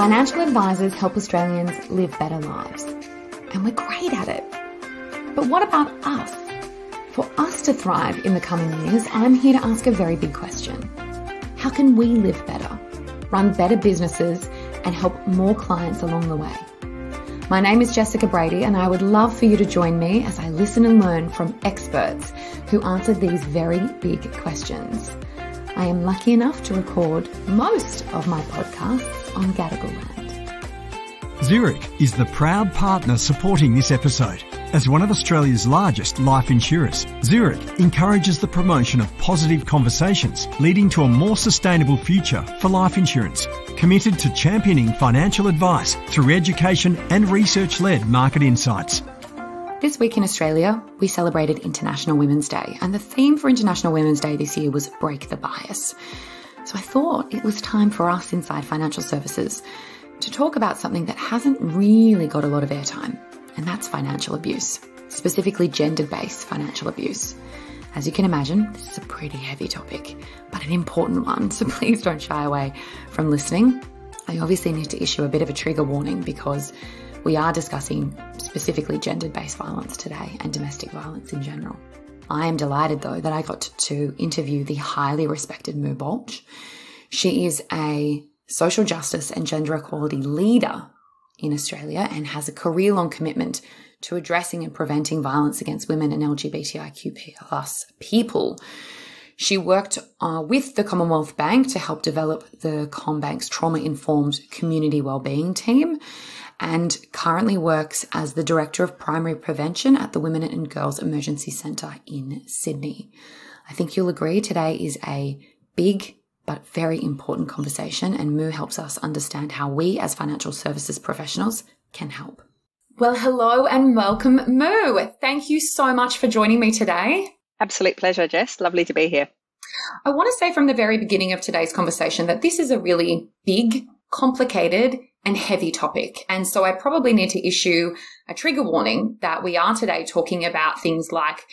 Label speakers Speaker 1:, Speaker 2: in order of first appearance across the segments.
Speaker 1: Financial advisors help Australians live better lives, and we're great at it. But what about us? For us to thrive in the coming years, I'm here to ask a very big question. How can we live better, run better businesses, and help more clients along the way? My name is Jessica Brady, and I would love for you to join me as I listen and learn from experts who answer these very big questions. I am lucky enough to record most of my podcasts on Gadigal land.
Speaker 2: Zurich is the proud partner supporting this episode. As one of Australia's largest life insurers, Zurich encourages the promotion of positive conversations leading to a more sustainable future for life insurance. Committed to championing financial advice through education and research-led market insights.
Speaker 1: This week in Australia, we celebrated International Women's Day, and the theme for International Women's Day this year was Break the Bias. So I thought it was time for us inside financial services to talk about something that hasn't really got a lot of airtime and that's financial abuse, specifically gender based financial abuse. As you can imagine, this is a pretty heavy topic, but an important one, so please don't shy away from listening. I obviously need to issue a bit of a trigger warning because we are discussing specifically gender based violence today and domestic violence in general. I am delighted though that I got to interview the highly respected Moo Baulch. She is a social justice and gender equality leader in Australia and has a career long commitment to addressing and preventing violence against women and LGBTIQ plus people. She worked uh, with the Commonwealth Bank to help develop the CommBank's trauma informed community wellbeing team and currently works as the Director of Primary Prevention at the Women and Girls Emergency Centre in Sydney. I think you'll agree today is a big but very important conversation, and Moo helps us understand how we as financial services professionals can help. Well, hello and welcome, Moo. Thank you so much for joining me today.
Speaker 3: Absolute pleasure, Jess. Lovely to be here.
Speaker 1: I want to say from the very beginning of today's conversation that this is a really big, complicated, and heavy topic. And so I probably need to issue a trigger warning that we are today talking about things like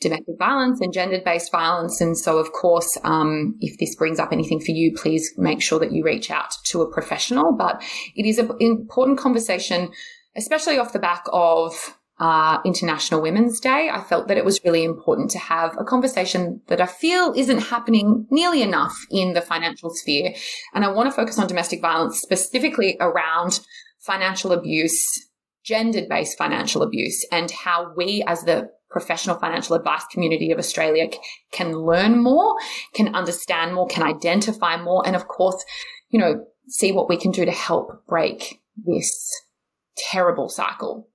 Speaker 1: domestic violence and gender based violence. And so, of course, um, if this brings up anything for you, please make sure that you reach out to a professional. But it is an important conversation, especially off the back of uh, International Women's Day. I felt that it was really important to have a conversation that I feel isn't happening nearly enough in the financial sphere. And I want to focus on domestic violence specifically around financial abuse, gendered based financial abuse, and how we as the professional financial advice community of Australia can learn more, can understand more, can identify more, and of course, you know, see what we can do to help break this terrible cycle.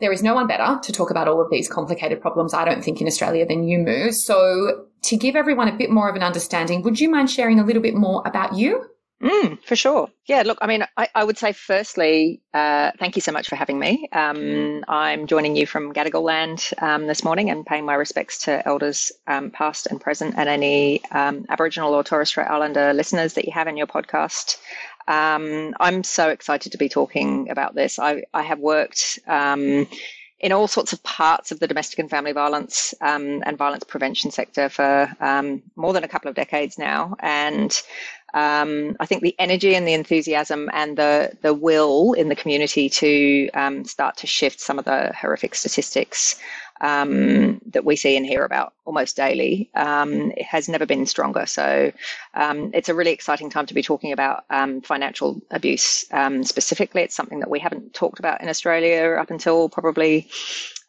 Speaker 1: There is no one better to talk about all of these complicated problems, I don't think, in Australia than you, Moo. So, to give everyone a bit more of an understanding, would you mind sharing a little bit more about you?
Speaker 3: Mm, for sure. Yeah, look, I mean, I, I would say firstly, uh, thank you so much for having me. Um, I'm joining you from Gadigal land um, this morning and paying my respects to elders um, past and present and any um, Aboriginal or Torres Strait Islander listeners that you have in your podcast. Um, I'm so excited to be talking about this. I, I have worked um, in all sorts of parts of the domestic and family violence um, and violence prevention sector for um, more than a couple of decades now. And um, I think the energy and the enthusiasm and the the will in the community to um, start to shift some of the horrific statistics um, that we see and hear about almost daily um, has never been stronger. So um, it's a really exciting time to be talking about um, financial abuse specifically. It's something that we haven't talked about in Australia up until probably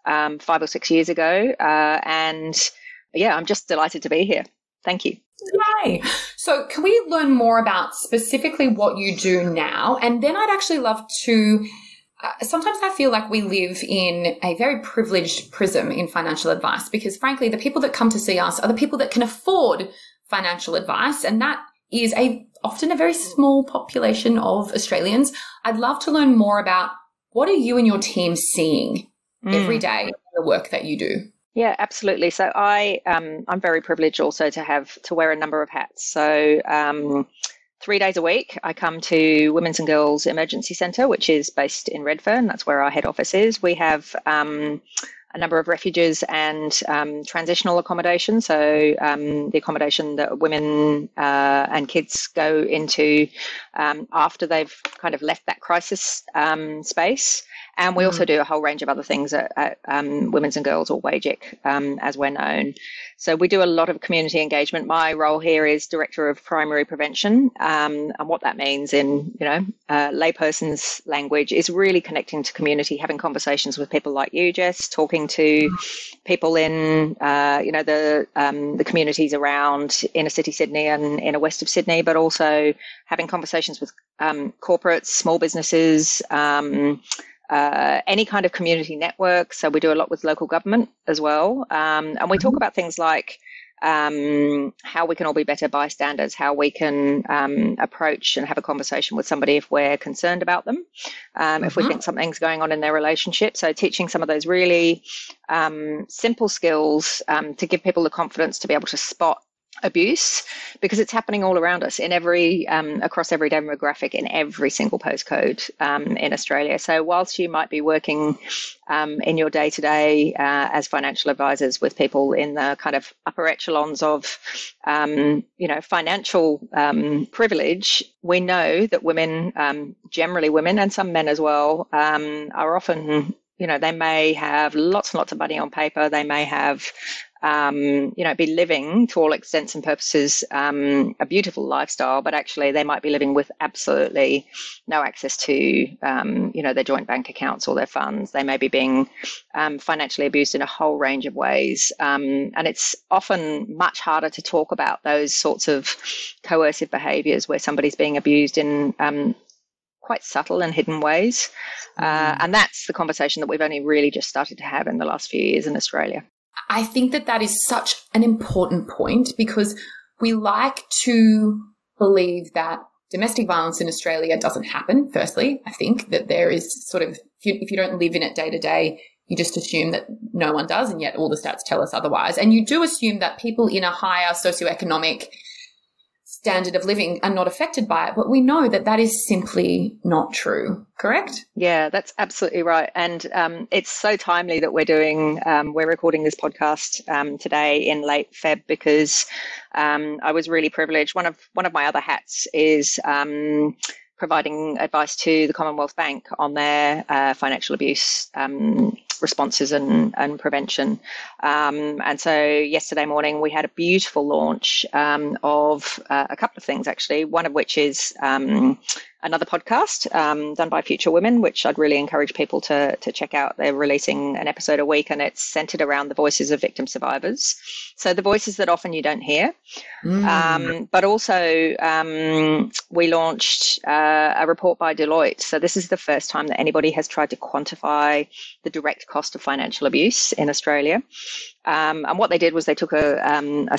Speaker 3: five or six years ago, uh, and yeah, I'm just delighted to be here. Thank you.
Speaker 1: Yay. So, can we learn more about specifically what you do now? And then I'd actually love to. Uh, sometimes I feel like we live in a very privileged prism in financial advice because, frankly, the people that come to see us are the people that can afford financial advice. And that is a often a very small population of Australians. I'd love to learn more about what are you and your team seeing mm. every day in the work that you do?
Speaker 3: Yeah, absolutely. So I um, I'm very privileged also to have to wear a number of hats. So um, three days a week, I come to Women's and Girls Emergency Centre, which is based in Redfern. That's where our head office is. We have um, a number of refuges and um, transitional accommodation. So um, the accommodation that women uh, and kids go into um, after they've kind of left that crisis um, space. And we mm. also do a whole range of other things at, at um, Women's and Girls or WAGEC, um, as we're known. So we do a lot of community engagement. My role here is Director of Primary Prevention. Um, and what that means in, you know, uh, layperson's language is really connecting to community, having conversations with people like you, Jess, talking to people in, uh, you know, the, um, the communities around inner city Sydney and inner west of Sydney, but also having conversations with um, corporates, small businesses, um, uh, any kind of community network. So we do a lot with local government as well. Um, and we talk mm-hmm. about things like um, how we can all be better bystanders, how we can um, approach and have a conversation with somebody if we're concerned about them, um, if we mm-hmm. think something's going on in their relationship. So, teaching some of those really um, simple skills um, to give people the confidence to be able to spot abuse because it's happening all around us in every um, across every demographic in every single postcode um, in Australia. So whilst you might be working um, in your day to day as financial advisors with people in the kind of upper echelons of um, you know financial um, privilege, we know that women, um, generally women and some men as well, are often you know, they may have lots and lots of money on paper. They may have um, you know, be living to all extents and purposes um, a beautiful lifestyle, but actually they might be living with absolutely no access to, um, you know, their joint bank accounts or their funds. They may be being um, financially abused in a whole range of ways, um, and it's often much harder to talk about those sorts of coercive behaviours where somebody's being abused in um, quite subtle and hidden ways. Uh, mm. and that's the conversation that we've only really just started to have in the last few years in Australia.
Speaker 1: I think that that is such an important point because we like to believe that domestic violence in Australia doesn't happen. Firstly, I think that there is sort of, if you, if you don't live in it day to day, you just assume that no one does, and yet all the stats tell us otherwise. And you do assume that people in a higher socioeconomic standard of living are not affected by it. But we know that that is simply not true, correct?
Speaker 3: Yeah, that's absolutely right. And um, it's so timely that we're doing, um, we're recording this podcast um, today in late Feb because um, I was really privileged. One of one of my other hats is um, providing advice to the Commonwealth Bank on their uh, financial abuse um, responses and, and prevention. Um, and so yesterday morning we had a beautiful launch um, of uh, a couple of things actually, one of which is um, another podcast um, done by Future Women, which I'd really encourage people to, to check out. They're releasing an episode a week and it's centered around the voices of victim survivors. So the voices that often you don't hear. Mm. Um, but also, um, we launched uh, a report by Deloitte. So this is the first time that anybody has tried to quantify the direct cost of financial abuse in Australia. Um, and what they did was they took a, um, a,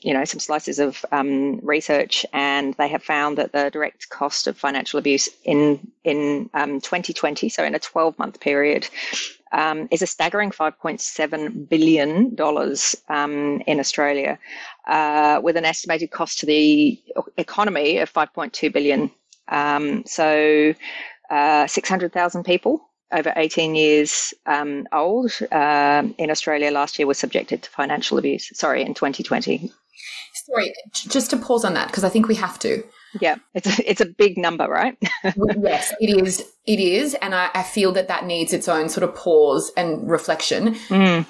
Speaker 3: you know some slices of um, research and they have found that the direct cost of financial abuse in in 2020, um, so in a 12 month period, um, is a staggering 5.7 billion dollars um, in Australia, uh, with an estimated cost to the economy of 5.2 billion. so. Uh, 600,000 people over 18 years um, old um, in Australia last year was subjected to financial abuse. Sorry, in 2020.
Speaker 1: Sorry, just to pause on that because I think we have to.
Speaker 3: Yeah, it's a, it's a big number, right?
Speaker 1: yes, it is. It is, and I, I, feel that that needs its own sort of pause and reflection. Mm.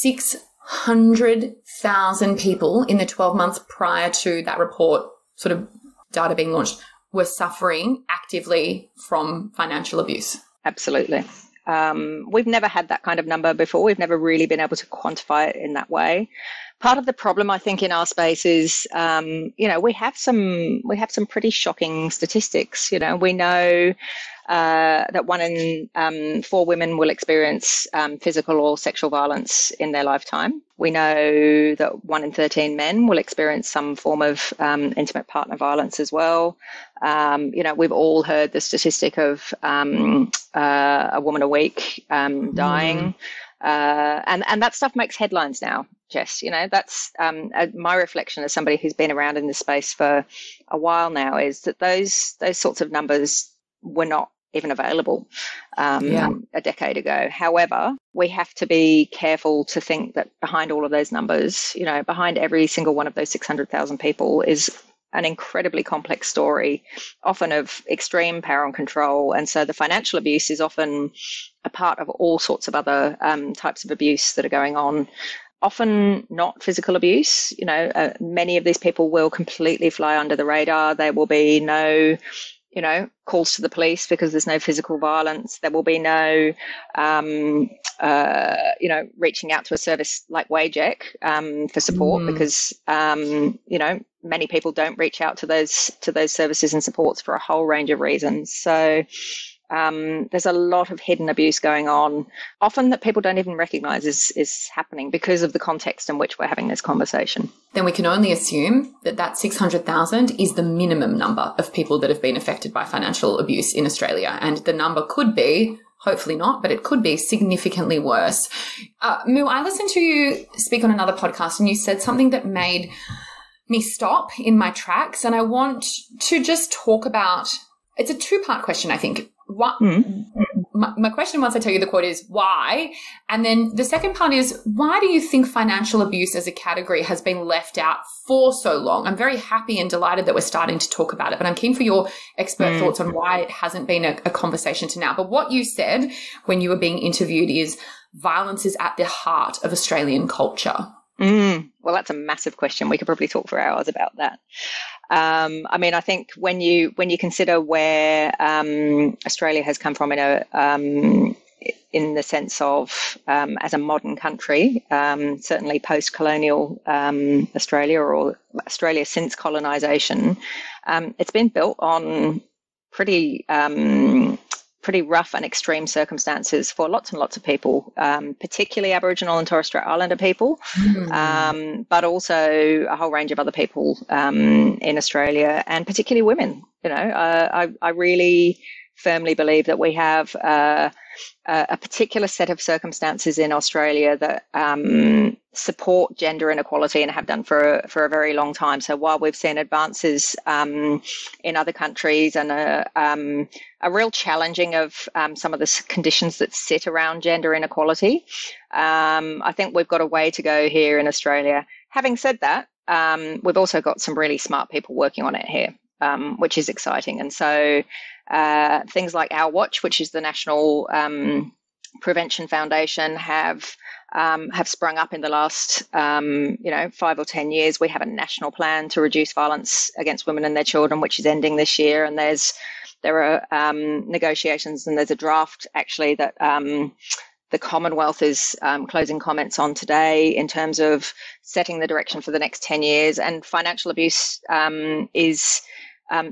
Speaker 1: Six hundred thousand people in the 12 months prior to that report, sort of data being launched, were suffering actively from financial abuse.
Speaker 3: Absolutely. Um, we've never had that kind of number before. We've never really been able to quantify it in that way. Part of the problem, I think, in our space is, um, you know, we have some we have some pretty shocking statistics. You know, we know uh, that one in um, four women will experience um, physical or sexual violence in their lifetime. We know that one in 13 men will experience some form of um, intimate partner violence as well. Um, you know, we've all heard the statistic of um, uh, a woman a week um, dying. Mm. Uh, and and that stuff makes headlines now, Jess. You know, that's um, my reflection as somebody who's been around in this space for a while now is that those those sorts of numbers were not even available um, yeah. a decade ago. However, we have to be careful to think that behind all of those numbers, you know, behind every single one of those 600,000 people is an incredibly complex story, often of extreme power and control. And so the financial abuse is often a part of all sorts of other um, types of abuse that are going on. Often not physical abuse. You know, uh, many of these people will completely fly under the radar. There will be no you know, calls to the police because there's no physical violence. There will be no, um, uh, you know, reaching out to a service like WAGEC um, for support mm. because, um, you know, many people don't reach out to those to those services and supports for a whole range of reasons. So um, there's a lot of hidden abuse going on, often that people don't even recognize is, is happening because of the context in which we're having this conversation.
Speaker 1: Then we can only assume that that 600,000 is the minimum number of people that have been affected by financial abuse in Australia. And the number could be hopefully not, but it could be significantly worse. Uh, Moo, I listened to you speak on another podcast and you said something that made me stop in my tracks. And I want to just talk about it's a two part question, I think. What, mm. my, my, question once I tell you the quote is why? And then the second part is why do you think financial abuse as a category has been left out for so long? I'm very happy and delighted that we're starting to talk about it, but I'm keen for your expert mm. thoughts on why it hasn't been a, a conversation to now. But what you said when you were being interviewed is violence is at the heart of Australian culture.
Speaker 3: Mm, well, that's a massive question. We could probably talk for hours about that. Um, I mean, I think when you when you consider where um, Australia has come from in a um, in the sense of um, as a modern country, um, certainly post-colonial um, Australia or Australia since colonisation, it's been built on pretty pretty rough and extreme circumstances for lots and lots of people, um, particularly Aboriginal and Torres Strait Islander people, mm. um, but also a whole range of other people um, in Australia, and particularly women. You know, uh, I, I really firmly believe that we have uh, a particular set of circumstances in Australia that um, support gender inequality and have done for for a very long time. So while we've seen advances um, in other countries and a, um, a real challenging of um, some of the conditions that sit around gender inequality, um, I think we've got a way to go here in Australia. Having said that, um, we've also got some really smart people working on it here. Um, which is exciting. And so uh, things like Our Watch, which is the National um, Prevention Foundation, have um, have sprung up in the last, um, you know, five or ten years. We have a national plan to reduce violence against women and their children, which is ending this year. And there's there are um, negotiations, and there's a draft actually that um, the Commonwealth is um, closing comments on today in terms of setting the direction for the next 10 years. And financial abuse um, is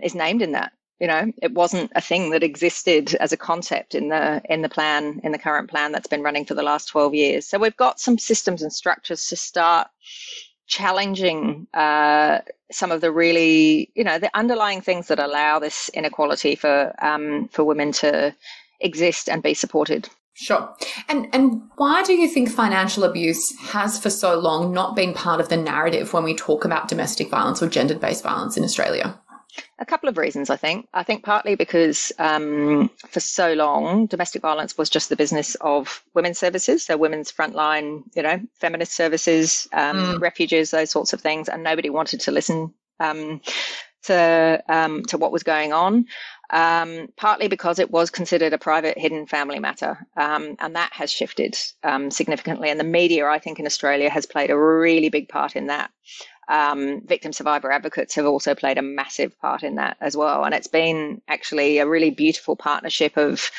Speaker 3: is named in that. You know, it wasn't a thing that existed as a concept in the in the plan in the current plan that's been running for the last 12 years. So we've got some systems and structures to start challenging uh, some of the really, you know, the underlying things that allow this inequality for um, for women to exist and be supported.
Speaker 1: Sure. And and why do you think financial abuse has for so long not been part of the narrative when we talk about domestic violence or gender based violence in Australia?
Speaker 3: A couple of reasons, I think. I think partly because um, for so long, domestic violence was just the business of women's services, so women's frontline, you know, feminist services, um, mm. refuges, those sorts of things, and nobody wanted to listen um, to um, to what was going on. Um, partly because it was considered a private hidden family matter. Um, and that has shifted um, significantly. And the media, I think, in Australia has played a really big part in that um, victim survivor advocates have also played a massive part in that as well. And it's been actually a really beautiful partnership of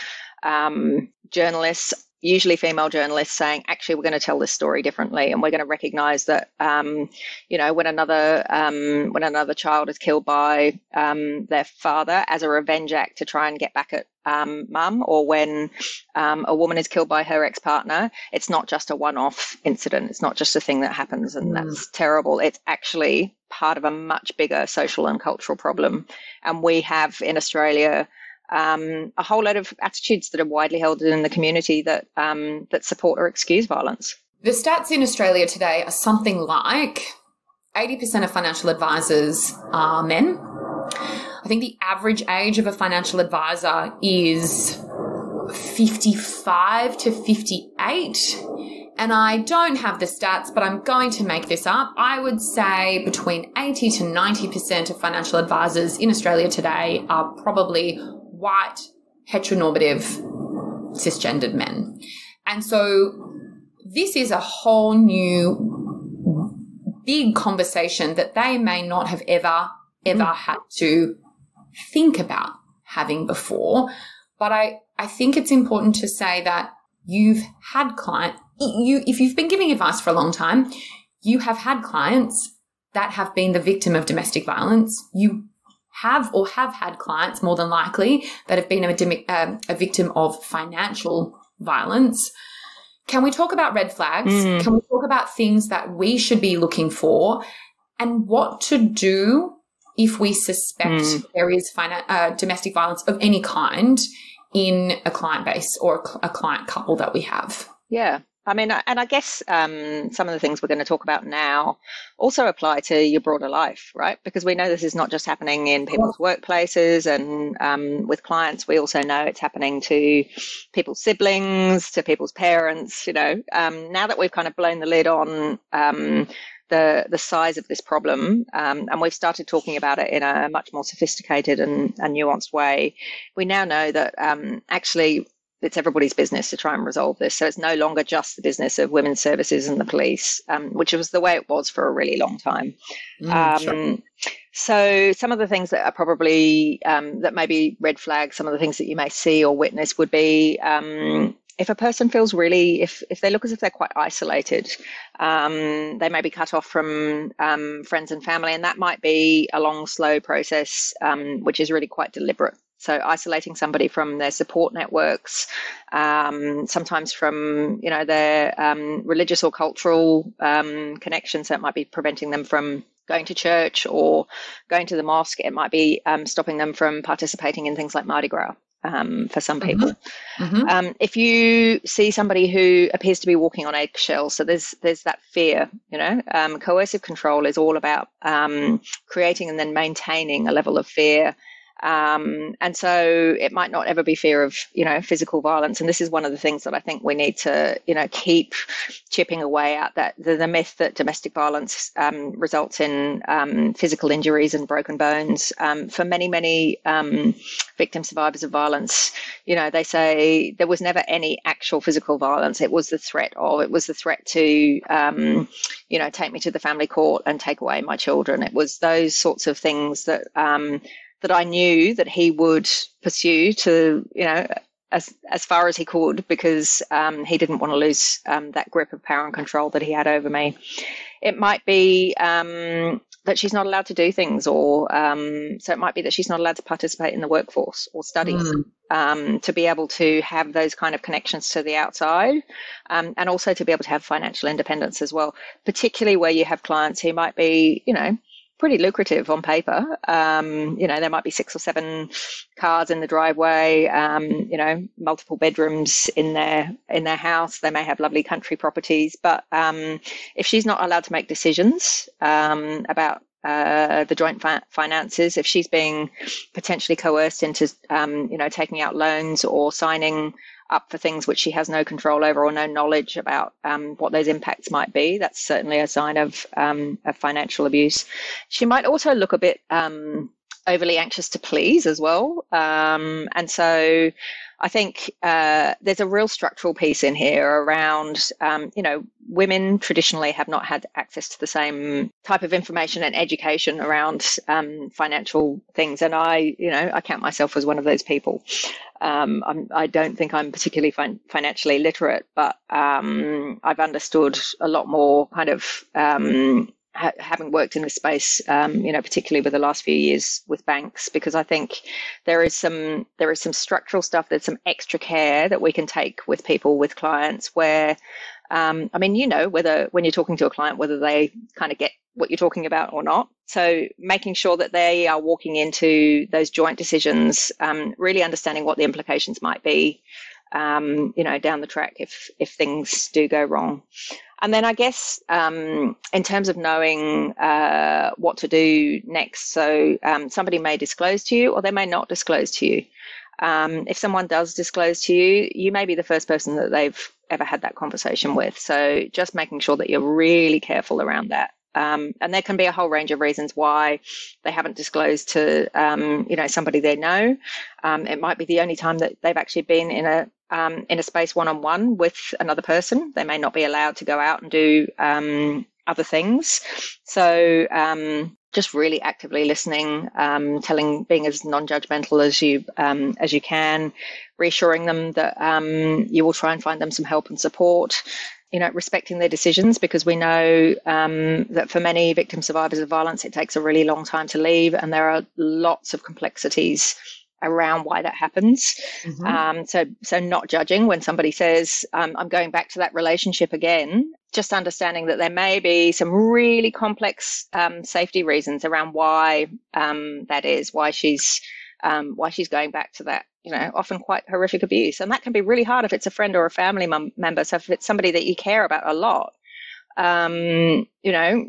Speaker 3: um, journalists, usually female journalists, saying, actually, we're going to tell this story differently, and we're going to recognise that, um, you know, when another um, when another child is killed by um, their father as a revenge act to try and get back at um, mum or when um, a woman is killed by her ex partner, it's not just a one off incident. It's not just a thing that happens and mm. that's terrible. It's actually part of a much bigger social and cultural problem. And we have in Australia um, a whole lot of attitudes that are widely held in the community that um, that support or excuse violence.
Speaker 1: The stats in Australia today are something like 80% of financial advisors are men. I think the average age of a financial advisor is 55 to 58. And I don't have the stats, but I'm going to make this up. I would say between 80 to 90% of financial advisors in Australia today are probably white, heteronormative, cisgendered men. And so this is a whole new big conversation that they may not have ever, ever mm. had to think about having before. But I, I think it's important to say that you've had client, you, if you've been giving advice for a long time, you have had clients that have been the victim of domestic violence. You have or have had clients more than likely that have been a, um, a victim of financial violence. Can we talk about red flags? Mm. Can we talk about things that we should be looking for and what to do if we suspect mm. there is finan- uh, domestic violence of any kind in a client base or a client couple that we have?
Speaker 3: Yeah. I mean, and I guess um, some of the things we're going to talk about now also apply to your broader life, right? Because we know this is not just happening in people's workplaces and um, with clients. We also know it's happening to people's siblings, to people's parents. You know, um, now that we've kind of blown the lid on um, the the size of this problem, um, and we've started talking about it in a much more sophisticated and, and nuanced way. We now know that um, actually it's everybody's business to try and resolve this. So it's no longer just the business of women's services and the police, um, which was the way it was for a really long time. Mm, um, sure. So some of the things that are probably um, that may be red flags, some of the things that you may see or witness would be um, if a person feels really if if they look as if they're quite isolated um, they may be cut off from um, friends and family and that might be a long slow process um, which is really quite deliberate so isolating somebody from their support networks, um, sometimes from you know their um, religious or cultural um, connections that might be preventing them from going to church or going to the mosque. It might be um, stopping them from participating in things like Mardi Gras. Um, for some people, mm-hmm. Mm-hmm. Um, if you see somebody who appears to be walking on eggshells, so there's there's that fear, you know, coercive control is all about creating and then maintaining a level of fear um, and so it might not ever be fear of, you know, physical violence. And this is one of the things that I think we need to, you know, keep chipping away at that the, the myth that domestic violence um, results in um, physical injuries and broken bones. Um, for many, many um, victim survivors of violence, you know, they say there was never any actual physical violence. It was the threat of, it was the threat to, um, you know, take me to the family court and take away my children. It was those sorts of things that, that I knew that he would pursue to, you know, as as far as he could because um, he didn't want to lose um, that grip of power and control that he had over me. It might be um, that she's not allowed to do things, or um, so it might be that she's not allowed to participate in the workforce or study Mm. to be able to have those kind of connections to the outside, um, and also to be able to have financial independence as well, particularly where you have clients who might be, you know, pretty lucrative on paper. Um, you know, there might be six or seven cars in the driveway. Um, you know, multiple bedrooms in their in their house. They may have lovely country properties, but um, if she's not allowed to make decisions um, about uh, the joint fi- finances, if she's being potentially coerced into, um, you know, taking out loans or signing up for things which she has no control over or no knowledge about um, what those impacts might be. That's certainly a sign of, um, of financial abuse. She might also look a bit um, overly anxious to please as well. Um, and so I think uh, there's a real structural piece in here around, um, you know, women traditionally have not had access to the same type of information and education around um, financial things. And I, you know, I count myself as one of those people. Um, I'm, I do not think I'm particularly fin- financially literate, but um, I've understood a lot more kind of um, ha- having worked in this space, um, you know, particularly with the last few years with banks, because I think there is some there is some structural stuff. There's some extra care that we can take with people with clients where. Um, I mean, you know, whether when you're talking to a client, whether they kind of get what you're talking about or not. So making sure that they are walking into those joint decisions, um, really understanding what the implications might be, um, you know, down the track if if things do go wrong. And then I guess um, in terms of knowing uh, what to do next, so um, somebody may disclose to you or they may not disclose to you. Um, if someone does disclose to you, you may be the first person that they've ever had that conversation with. So just making sure that you're really careful around that. Um, and there can be a whole range of reasons why they haven't disclosed to um, you know somebody they know. Um, it might be the only time that they've actually been in a um, in a space one on one with another person. They may not be allowed to go out and do um, other things. So um, just really actively listening, um, telling, being as non-judgmental as you um, as you can, reassuring them that um, you will try and find them some help and support. You know, respecting their decisions because we know that for many victim survivors of violence, it takes a really long time to leave, and there are lots of complexities around why that happens. Mm-hmm. Um, so, so not judging when somebody says, um, "I'm going back to that relationship again," just understanding that there may be some really complex um, safety reasons around why um, that is, why she's um, why she's going back to that. You know, often quite horrific abuse, and that can be really hard if it's a friend or a family mem- member. So, if it's somebody that you care about a lot, um, you know,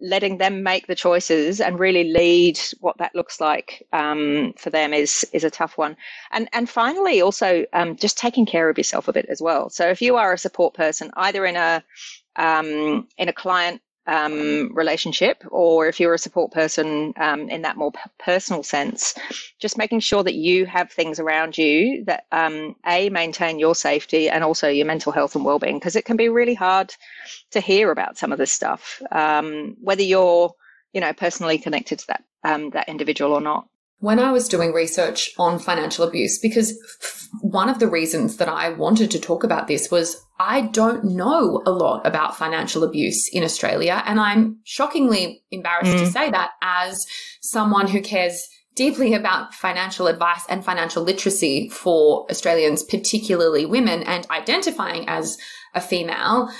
Speaker 3: letting them make the choices and really lead what that looks like um, for them is is a tough one. And and finally, also um, just taking care of yourself a bit as well. So if you are a support person, either in a um, in a client um, relationship, or if you're a support person um, in that more p- personal sense, just making sure that you have things around you that um, a maintain your safety and also your mental health and well-being, because it can be really hard to hear about some of this stuff, um, whether you're you know personally connected to that um, that individual or not
Speaker 1: when I was doing research on financial abuse, because one of the reasons that I wanted to talk about this was I don't know a lot about financial abuse in Australia. And I'm shockingly embarrassed mm. to say that as someone who cares deeply about financial advice and financial literacy for Australians, particularly women, and identifying as a female.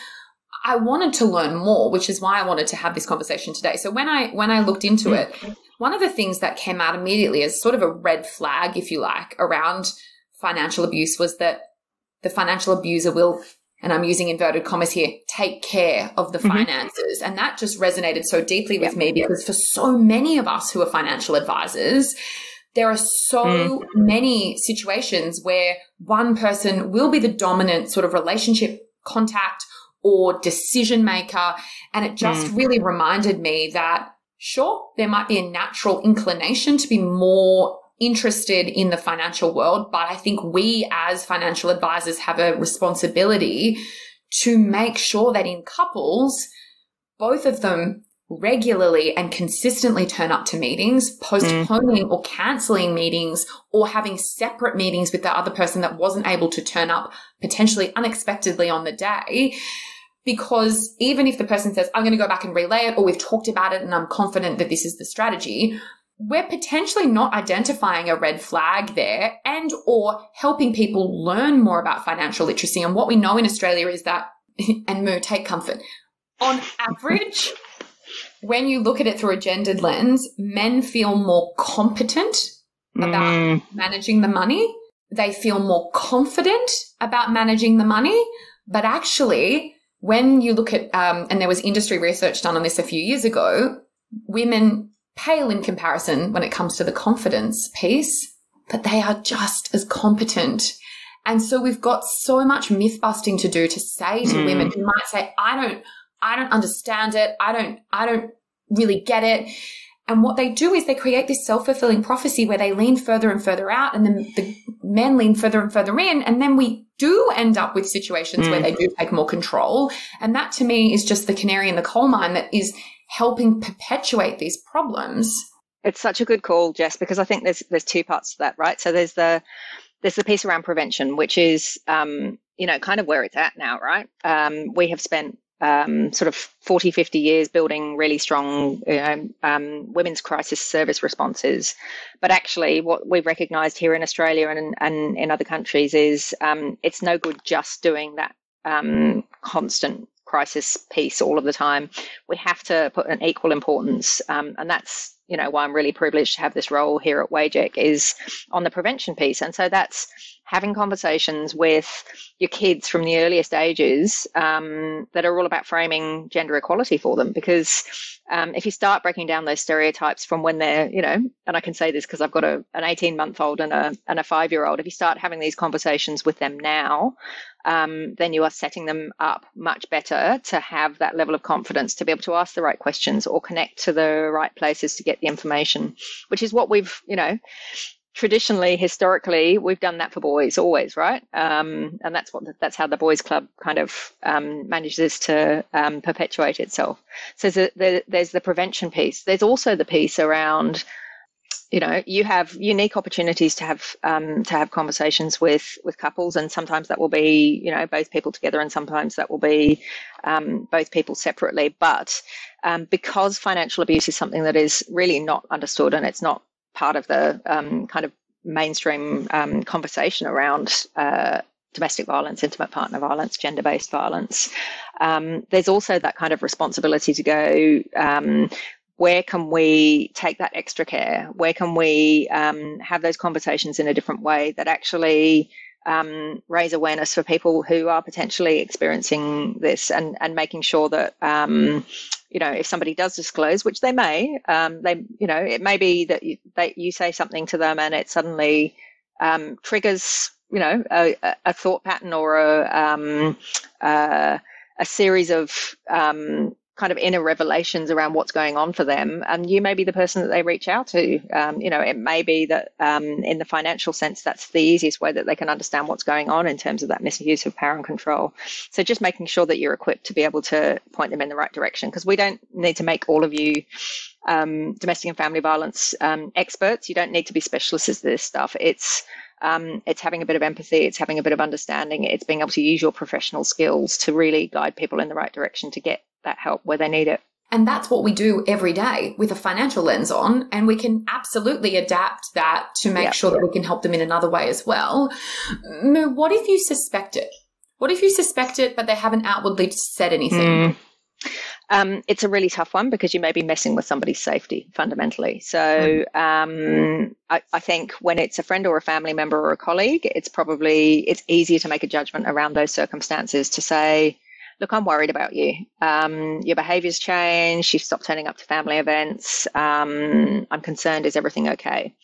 Speaker 1: I wanted to learn more, which is why I wanted to have this conversation today. So when I when I looked into it, one of the things that came out immediately as sort of a red flag, if you like, around financial abuse was that the financial abuser will, and I'm using inverted commas here, take care of the mm-hmm. finances. And that just resonated so deeply with me because for so many of us who are financial advisors, there are so mm. many situations where one person will be the dominant sort of relationship contact or decision maker. And it just mm. really reminded me that sure, there might be a natural inclination to be more interested in the financial world, but I think we as financial advisors have a responsibility to make sure that in couples, both of them regularly and consistently turn up to meetings, postponing mm. or canceling meetings or having separate meetings with the other person that wasn't able to turn up potentially unexpectedly on the day because even if the person says, I'm going to go back and relay it, or we've talked about it and I'm confident that this is the strategy, we're potentially not identifying a red flag there and or helping people learn more about financial literacy. And what we know in Australia is that, and Moo, take comfort. On average, when you look at it through a gendered lens, men feel more competent about mm. managing the money. They feel more confident about managing the money. But actually, when you look at, um, and there was industry research done on this a few years ago, women pale in comparison when it comes to the confidence piece, but they are just as competent. And so we've got so much myth busting to do to say to mm. women who might say, I don't, I don't understand it. I don't, I don't really get it. And what they do is they create this self-fulfilling prophecy where they lean further and further out and then the men lean further and further in. And then we do end up with situations mm. where they do take more control. And that to me is just the canary in the coal mine that is helping perpetuate these problems.
Speaker 3: It's such a good call, Jess, because I think there's there's two parts to that, right? So there's the there's the piece around prevention, which is um, you know kind of where it's at now, right? Um, we have spent um, sort of 40, 50 years building really strong um, women's crisis service responses. But actually, what we've recognised here in Australia and, and in other countries is um, it's no good just doing that um, constant crisis piece all of the time. We have to put an equal importance, um, and that's you know why I'm really privileged to have this role here at WAGEC is on the prevention piece, and so that's having conversations with your kids from the earliest ages um, that are all about framing gender equality for them. Because um, if you start breaking down those stereotypes from when they're, you know, and I can say this because I've got a, an 18 month old and a, and a five year old, if you start having these conversations with them now, um, then you are setting them up much better to have that level of confidence to be able to ask the right questions or connect to the right places to get the information, which is what we've, you know, traditionally, historically, we've done that for boys always, right? Um, and that's what that's how the boys' club kind of um, manages to um, perpetuate itself. So there's, the, there's the prevention piece. There's also the piece around, you know, you have unique opportunities to have um, to have conversations with with couples, and sometimes that will be, you know, both people together, and sometimes that will be um, both people separately. But um, because financial abuse is something that is really not understood, and it's not part of the um, kind of mainstream um, conversation around uh, domestic violence, intimate partner violence, gender based violence. Um, there's also that kind of responsibility to go. Um, where can we take that extra care? Where can we um, have those conversations in a different way that actually um, raise awareness for people who are potentially experiencing this and, and making sure that um, you know, if somebody does disclose, which they may, um, they, you know, it may be that you, they, you say something to them and it suddenly um, triggers, you know, a, a, thought pattern or a, um, uh, a series of um, kind of inner revelations around what's going on for them. And you may be the person that they reach out to. Um, you know it may be that um, in the financial sense that's the easiest way that they can understand what's going on in terms of that misuse of power and control. So just making sure that you're equipped to be able to point them in the right direction because we don't need to make all of you um, domestic and family violence um, experts. You don't need to be specialists in this stuff. It's um, it's having a bit of empathy, it's having a bit of understanding, it's being able to use your professional skills to really guide people in the right direction to get that help where they need it.
Speaker 1: And that's what we do every day with a financial lens on. And we can absolutely adapt that to make yep. sure that we can help them in another way as well. What if you suspect it? What if you suspect it, but they haven't outwardly said anything? Mm.
Speaker 3: Um, it's a really tough one because you may be messing with somebody's safety fundamentally. So um, I, I, think when it's a friend or a family member or a colleague, it's probably it's easier to make a judgment around those circumstances to say, look, I'm worried about you. Um, your behavior's changed. You've stopped turning up to family events. Um, I'm concerned. Is everything okay?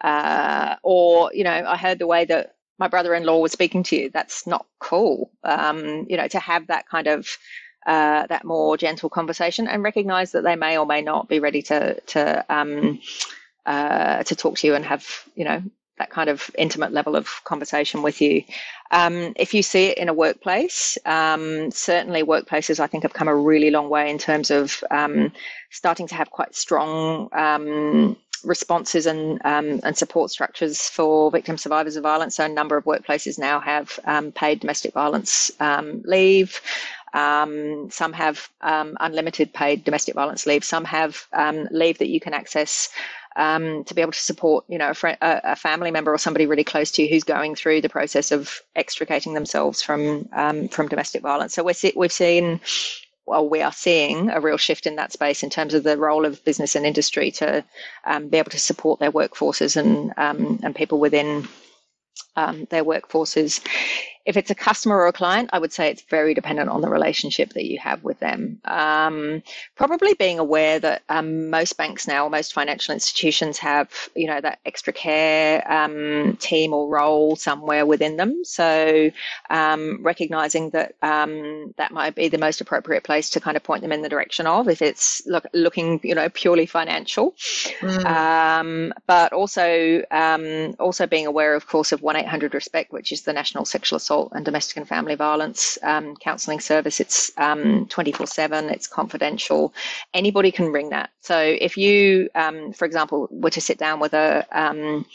Speaker 3: Uh, or, you know, I heard the way that my brother-in-law was speaking to you. That's not cool. Um, you know, to have that kind of uh, that more gentle conversation and recognize that they may or may not be ready to to um, uh, to talk to you and have you know that kind of intimate level of conversation with you. Um, if you see it in a workplace, um, certainly workplaces I think have come a really long way in terms of um, starting to have quite strong um, responses and um, and support structures for victim survivors of violence. So a number of workplaces now have um, paid domestic violence leave. Some have unlimited paid domestic violence leave. Some have leave that you can access um, to be able to support, you know, a, a, family member or somebody really close to you who's going through the process of extricating themselves from um, from domestic violence. So we're we've seen. Well, we are seeing a real shift in that space in terms of the role of business and industry to um, be able to support their workforces and um, and people within um, their workforces if it's a customer or a client, I would say it's very dependent on the relationship that you have with them. Um, probably being aware that um, most banks now, most financial institutions have, you know, that extra care um, team or role somewhere within them. So um, recognizing that um, that might be the most appropriate place to kind of point them in the direction of if it's look, looking, you know, purely financial. Mm. Um, but also also being aware, of course, of one eight hundred Respect, which is the National Sexual Assault assault and domestic and family violence um, counselling service. It's um, 24 7, it's confidential. Anybody can ring that. So if you, um, for example, were to sit down with a um,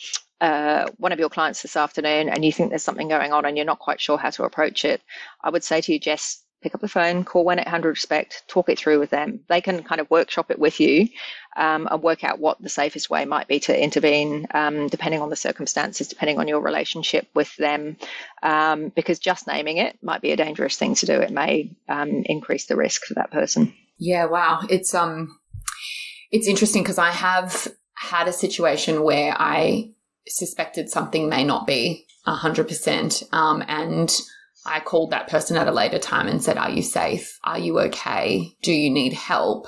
Speaker 3: uh, one of your clients this afternoon and you think there's something going on and you're not quite sure how to approach it, I would say to you, Jess, pick up the phone, call 1 800 RESPECT, talk it through with them. They can kind of workshop it with you um, and work out what the safest way might be to intervene, um, depending on the circumstances, depending on your relationship with them. Um, because just naming it might be a dangerous thing to do. It may um, increase the risk for that person.
Speaker 1: Yeah, wow. It's um, it's interesting because I have had a situation where I suspected something may not be hundred percent, um, and I called that person at a later time and said, Are you safe? Are you okay? Do you need help?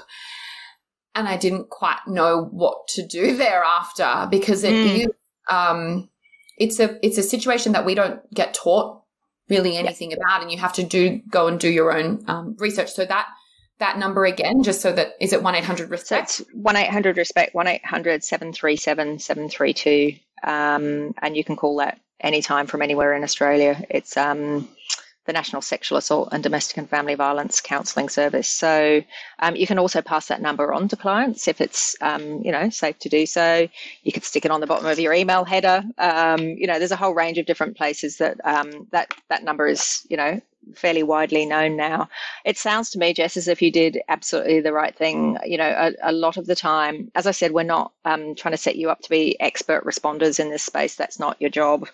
Speaker 1: And I didn't quite know what to do thereafter because it mm. is, um, it's a it's a situation that we don't get taught really anything about, and you have to do go and do your own um, research. So that that number again, just so that is it one eight hundred respect?
Speaker 3: So it's one eight hundred respect one eight hundred seven three seven seven three two, um, and you can call that anytime from anywhere in Australia. It's um, the National Sexual Assault and Domestic and Family Violence Counselling Service. So um, you can also pass that number on to clients if it's um, you know safe to do so. You could stick it on the bottom of your email header. Um, you know, there's a whole range of different places that um, that that number is you know fairly widely known now. It sounds to me, Jess, as if you did absolutely the right thing. You know, a, a lot of the time, as I said, we're not um, trying to set you up to be expert responders in this space. That's not your job.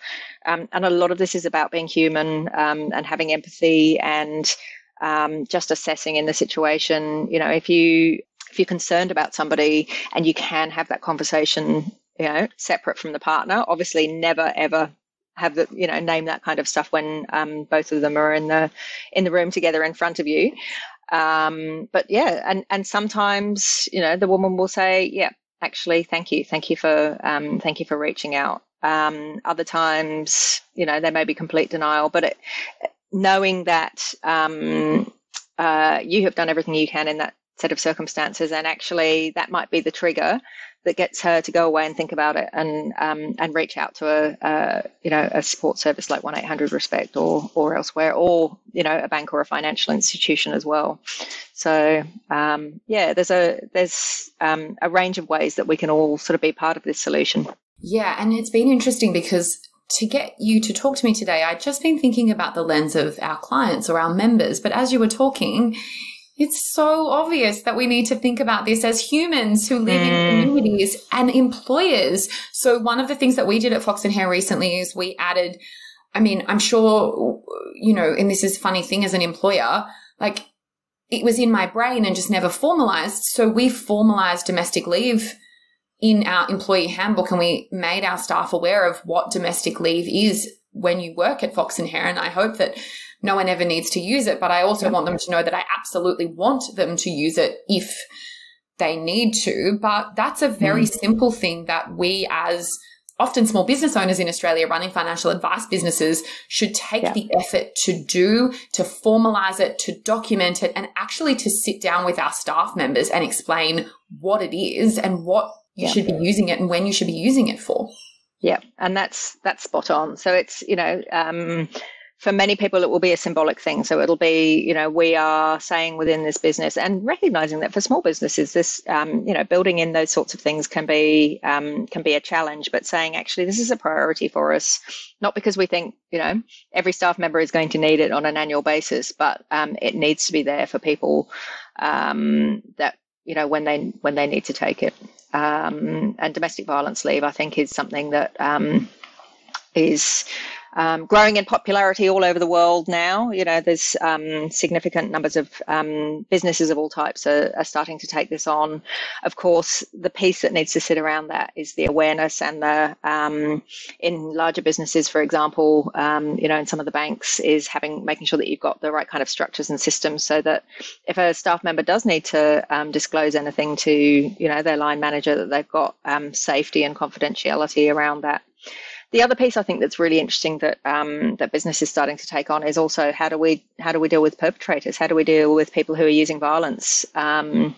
Speaker 3: Um, and a lot of this is about being human um, and having empathy and um, just assessing in the situation. You know, if you if you're concerned about somebody and you can have that conversation you know separate from the partner obviously never ever have the you know name that kind of stuff when um, both of them are in the in the room together in front of you. Um, but yeah and and sometimes you know the woman will say yeah actually thank you. Thank you for um, thank you for reaching out. Um, other times you know there may be complete denial but it, knowing that um, uh, you have done everything you can in that set of circumstances and actually that might be the trigger that gets her to go away and think about it and um, and reach out to a, you know a support service like one eight hundred Respect or or elsewhere or you know a bank or a financial institution as well. So um, yeah, there's a there's um, a range of ways that we can all sort of be part of this solution.
Speaker 1: Yeah, and it's been interesting because to get you to talk to me today, I'd just been thinking about the lens of our clients or our members. But as you were talking, it's so obvious that we need to think about this as humans who live mm. in communities and employers. So one of the things that we did at Fox and Hare recently is we added, I mean, I'm sure, you know, and this is funny thing as an employer, like it was in my brain and just never formalized. So we formalized domestic leave in our employee handbook and we made our staff aware of what domestic leave is when you work at Fox and Hare. And I hope that no one ever needs to use it, but I also want them to know that I absolutely want them to use it if they need to. But that's a very mm. simple thing that we as often small business owners in Australia running financial advice businesses should take yeah. the effort to do, to formalize it, to document it, and actually to sit down with our staff members and explain what it is and what you yeah. should be using it and when you should be using it for.
Speaker 3: Yeah, and that's that's spot on. So it's you know um, for many people it will be a symbolic thing. So it'll be you know we are saying within this business and recognizing that for small businesses this um, you know building in those sorts of things can be um, can be a challenge but saying actually this is a priority for us not because we think you know every staff member is going to need it on an annual basis but um, it needs to be there for people um, that you know when they when they need to take it. Um, and domestic violence leave i think is something that um, is um, growing in popularity all over the world now. You know, there's um, significant numbers of um, businesses of all types are, are, starting to take this on. Of course, the piece that needs to sit around that is the awareness and the um, in larger businesses, for example, um, you know, in some of the banks, is having making sure that you've got the right kind of structures and systems so that if a staff member does need to um, disclose anything to you know their line manager, that they've got safety and confidentiality around that. The other piece I think that's really interesting that um, that business is starting to take on is also how do we how do we deal with perpetrators? How do we deal with people who are using violence? Um,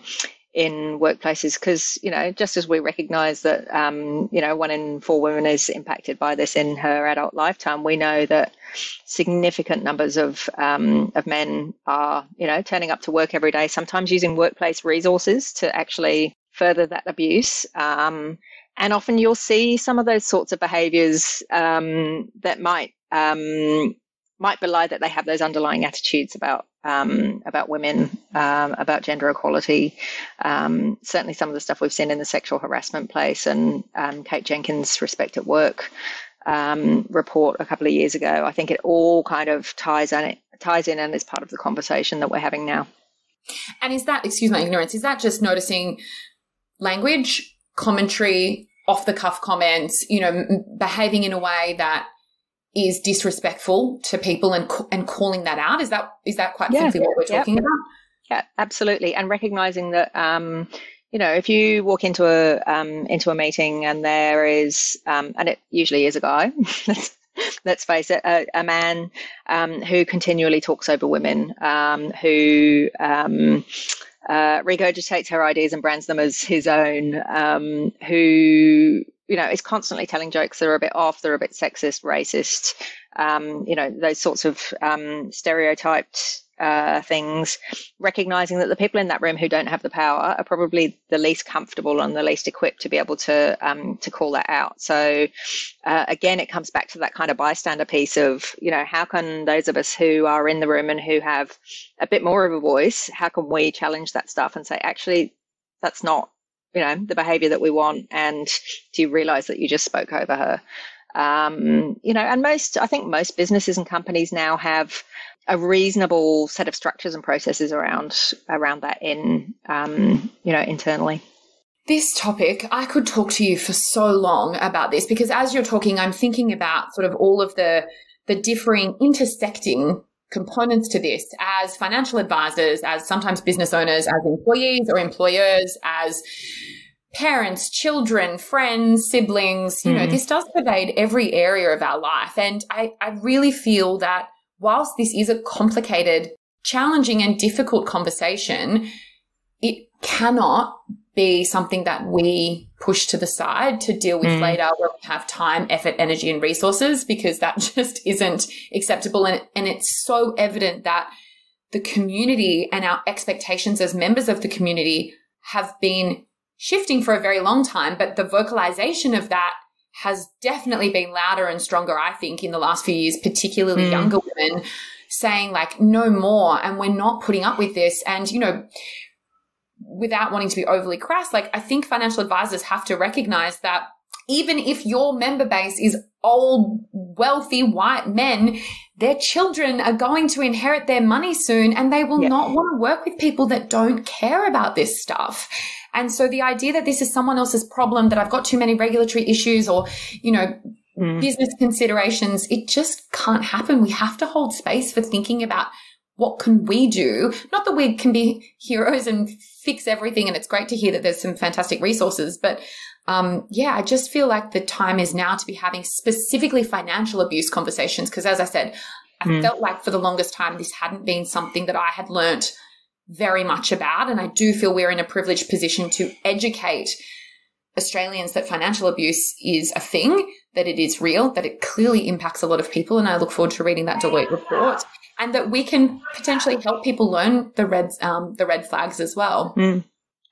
Speaker 3: in workplaces because you know just as we recognize that um, you know one in four women is impacted by this in her adult lifetime we know that significant numbers of um, of men are you know turning up to work every day sometimes using workplace resources to actually further that abuse um, and often you'll see some of those sorts of behaviors um, that might um, might belie that they have those underlying attitudes about um, about women, um, about gender equality. Um, certainly, some of the stuff we've seen in the sexual harassment place and um, Kate Jenkins' Respect at Work um, report a couple of years ago. I think it all kind of ties in, ties in and is part of the conversation that we're having now.
Speaker 1: And is that, excuse my ignorance, is that just noticing language, commentary, off the cuff comments, you know, behaving in a way that is disrespectful to people and and calling that out? Is that is that quite yeah, simply what we're talking yeah. about?
Speaker 3: Yeah, absolutely. And recognizing that um, you know, if you walk into a um, into a meeting and there is, um, and it usually is a guy, let's face it, a, a man um, who continually talks over women, um, who um, uh, regurgitates her ideas and brands them as his own, um, who you know is constantly telling jokes that are a bit off, they're a bit sexist, racist, you know, those sorts of stereotyped uh, things, recognizing that the people in that room who don't have the power are probably the least comfortable and the least equipped to be able to um, to call that out. So uh, again, it comes back to that kind of bystander piece of you know how can those of us who are in the room and who have a bit more of a voice, how can we challenge that stuff and say actually that's not you know the behavior that we want, and do you realize that you just spoke over her? Um, you know, and most I think most businesses and companies now have a reasonable set of structures and processes around around that in um, you know internally.
Speaker 1: This topic, I could talk to you for so long about this because as you're talking, I'm thinking about sort of all of the the differing intersecting components to this as financial advisors, as sometimes business owners, as employees or employers, as parents, children, friends, siblings, you mm. know, this does pervade every area of our life. And I, I really feel that whilst this is a complicated, challenging and difficult conversation, it cannot be something that we push to the side to deal with mm. later when we have time, effort, energy and resources because that just isn't acceptable. And, and it's so evident that the community and our expectations as members of the community have been shifting for a very long time, but the vocalization of that has definitely been louder and stronger, I think, in the last few years, particularly mm. younger women saying like, no more. And we're not putting up with this. And, you know, without wanting to be overly crass, like I think financial advisors have to recognize that even if your member base is old, wealthy white men, their children are going to inherit their money soon and they will not want to work with people that don't care about this stuff. And so the idea that this is someone else's problem, that I've got too many regulatory issues or, you know, mm. business considerations, it just can't happen. We have to hold space for thinking about what can we do? Not that we can be heroes and fix everything. And it's great to hear that there's some fantastic resources, but um, yeah, I just feel like the time is now to be having specifically financial abuse conversations. Because as I said, I mm. felt like for the longest time, this hadn't been something that I had learnt very much about. And I do feel we're in a privileged position to educate Australians that financial abuse is a thing, that it is real, that it clearly impacts a lot of people. And I look forward to reading that Deloitte report and that we can potentially help people learn the red, um, the red flags as well.
Speaker 3: Mm.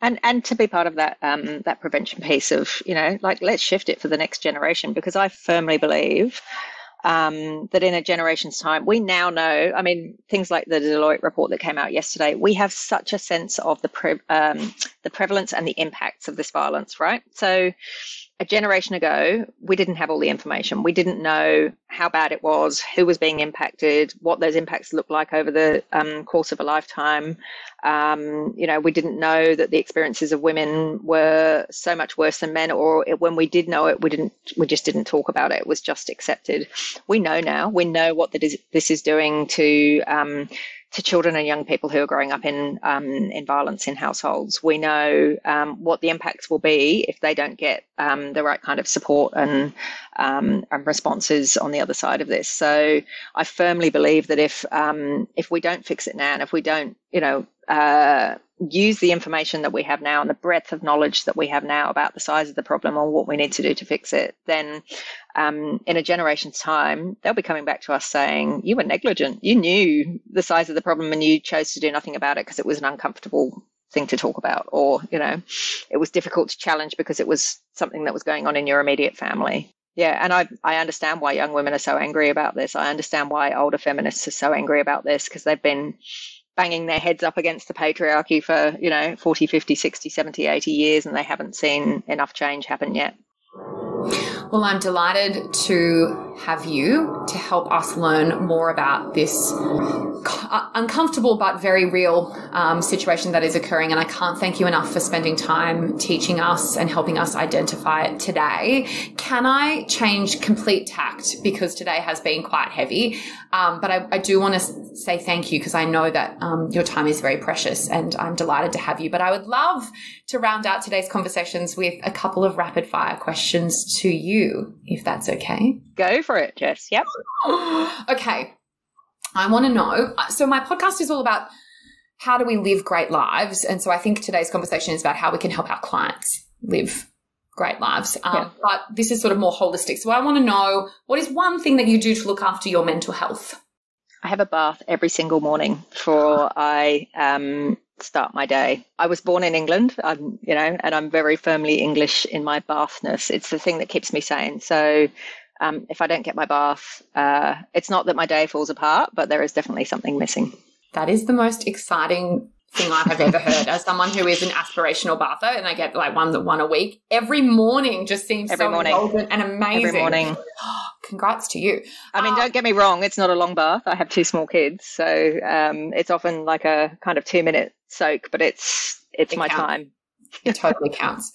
Speaker 3: And and to be part of that um, that prevention piece of you know like let's shift it for the next generation because I firmly believe um, that in a generation's time, we now know. I mean, things like the Deloitte report that came out yesterday, we have such a sense of the pre- um, the prevalence and the impacts of this violence, right? So, a generation ago, we didn't have all the information. We didn't know how bad it was, who was being impacted, what those impacts looked like over the um, course of a lifetime. Um, you know, we didn't know that the experiences of women were so much worse than men, or it, when we did know it, we didn't. We just didn't talk about it. It was just accepted. We know now. We know what that is, this is doing to um, to children and young people who are growing up in um, in violence in households. We know um, what the impacts will be if they don't get um, the right kind of support and um, and responses on the other side of this. So I firmly believe that if um, if we don't fix it now, and if we don't, you know. Uh, use the information that we have now and the breadth of knowledge that we have now about the size of the problem or what we need to do to fix it, then um, in a generation's time, they'll be coming back to us saying, You were negligent. You knew the size of the problem and you chose to do nothing about it because it was an uncomfortable thing to talk about, or, you know, it was difficult to challenge because it was something that was going on in your immediate family. yeah, and I I understand why young women are so angry about this. I understand why older feminists are so angry about this because they've been banging their heads up against the patriarchy for, you know, 40, 50, 60, 70, 80 years and they haven't seen enough change happen yet.
Speaker 1: Well, I'm delighted to have you to help us learn more about this uh, uncomfortable but very real um, situation that is occurring. And I can't thank you enough for spending time teaching us and helping us identify it today. Can I change complete tact because today has been quite heavy? Um, but I, I, do want to say thank you because I know that um, your time is very precious and I'm delighted to have you. But I would love to round out today's conversations with a couple of rapid fire questions to you, if that's okay.
Speaker 3: Go for it, Jess. Yep.
Speaker 1: okay. I want to know. So, my podcast is all about how do we live great lives? And so, I think today's conversation is about how we can help our clients live great lives. Um, yeah. But this is sort of more holistic. So, I want to know what is one thing that you do to look after your mental health?
Speaker 3: I have a bath every single morning before I um, start my day. I was born in England, I'm, you know, and I'm very firmly English in my bathness. It's the thing that keeps me sane. So um, if I don't get my bath, uh, it's not that my day falls apart, but there is definitely something missing.
Speaker 1: That is the most exciting thing I have ever heard. As someone who is an aspirational bather, and I get like one that one a week, every morning just seems every so morning. and amazing.
Speaker 3: Every morning.
Speaker 1: Congrats to you.
Speaker 3: I mean, don't get me wrong; it's not a long bath. I have two small kids, so um, it's often like a kind of two minute soak, but it's it's it my counts. time.
Speaker 1: it totally counts.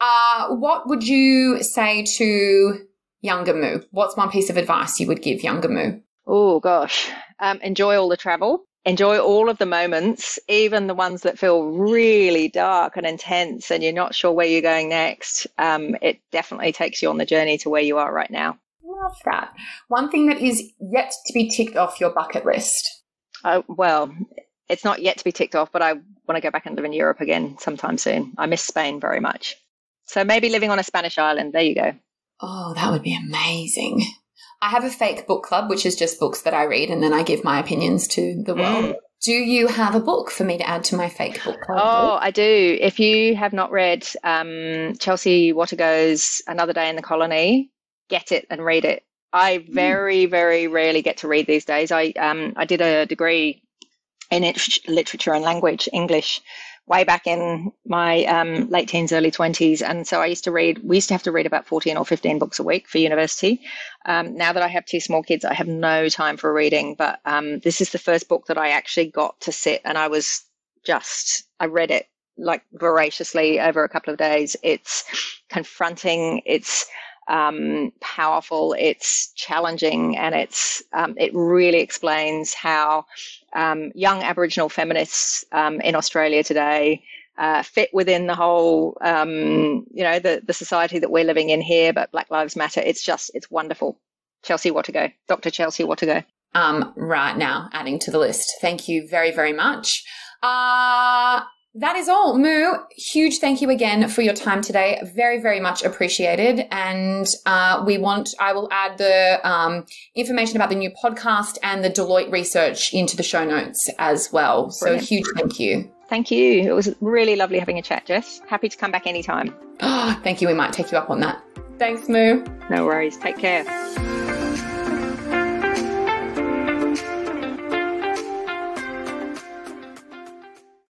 Speaker 1: Uh, what would you say to younger Moo? What's one piece of advice you would give younger Moo?
Speaker 3: Oh gosh, um, enjoy all the travel. Enjoy all of the moments, even the ones that feel really dark and intense, and you're not sure where you're going next. Um, it definitely takes you on the journey to where you are right now.
Speaker 1: Love that. One thing that is yet to be ticked off your bucket list.
Speaker 3: Uh, well, it's not yet to be ticked off, but I want to go back and live in Europe again sometime soon. I miss Spain very much. So maybe living on a Spanish island. There you go.
Speaker 1: Oh, that would be amazing. I have a fake book club, which is just books that I read and then I give my opinions to the world. Mm. Do you have a book for me to add to my fake book club?
Speaker 3: Oh, I do. If you have not read um, Chelsea Watego's Another Day in the Colony, get it and read it. I mm. very, very rarely get to read these days. I um, I did a degree in literature and language, English, way back in my um, late teens, early 20s. And so I used to read, we used to have to read about 14 or 15 books a week for university. Um, now that I have two small kids, I have no time for reading. But um, this is the first book that I actually got to sit and I was just, I read it like voraciously over a couple of days. It's confronting, it's um, powerful, it's challenging, and it's um, it really explains how um, young Aboriginal feminists um, in Australia today uh, fit within the whole, um, you know, the the society that we're living in here. But Black Lives Matter. It's just it's wonderful. Chelsea Watego, Dr. Chelsea Watego.
Speaker 1: Um, right now, adding to the list. Thank you very very much. Uh, that is all. Moo, huge thank you again for your time today. Very, very much appreciated. And uh, we want, I will add the um, information about the new podcast and the Deloitte research into the show notes as well. So huge thank you.
Speaker 3: Thank you. It was really lovely having a chat, Jess. Happy to come back anytime.
Speaker 1: Oh, thank you. We might take you up on that. Thanks, Moo.
Speaker 3: No worries. Take care.